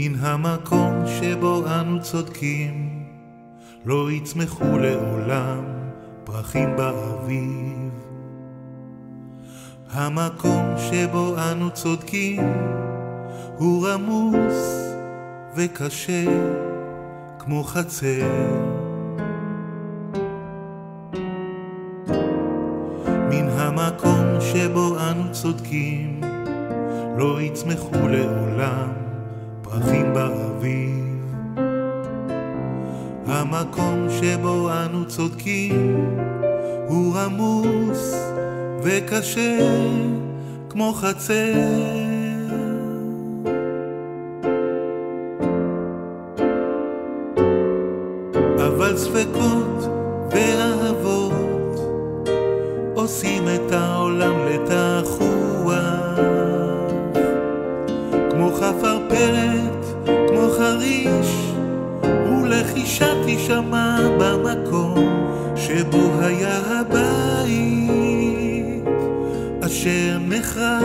מן המקום שבו אנו צודקים, לא יצמחו לעולם פרחים באביב. המקום שבו אנו צודקים הוא רמוס וקשה כמו חצר. מן המקום שבו אנו צודקים לא יצמחו לעולם פרחים באביב. המקום שבו אנו צודקים הוא עמוס וקשה כמו חצר. אבל ספקות ואהבות עושים את העולם לתחוח במקום שבו היה הבית אשר נחרב.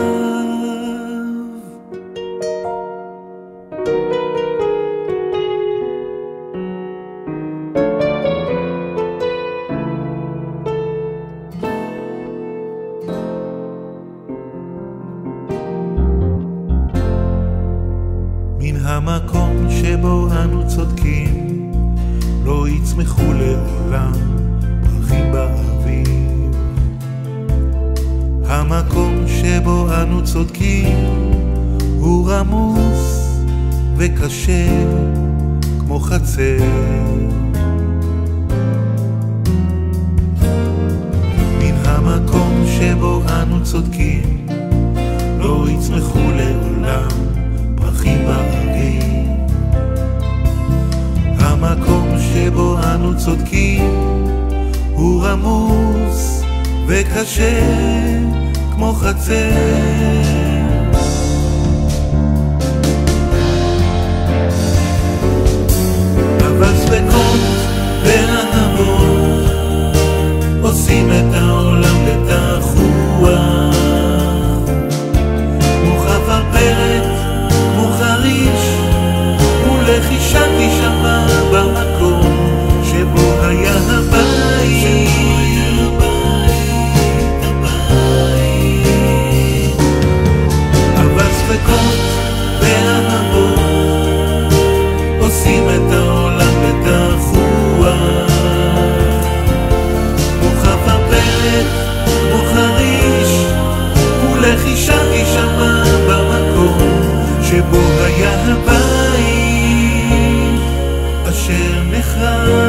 מן המקום שבו אנו צודקים, לא יצמחו לעולם פרחים באביב. המקום שבו אנו צודקים, הוא רמוס וקשה כמו חצר. מן המקום שבו אנו צודקים, לא יצמחו לעולם צודקים הוא רמוס וקשה כמו חצר. אבל ספקות והנהרות עושים את העולם לתחוח כמו חפרפרת, כמו חריש ולחישה 恨。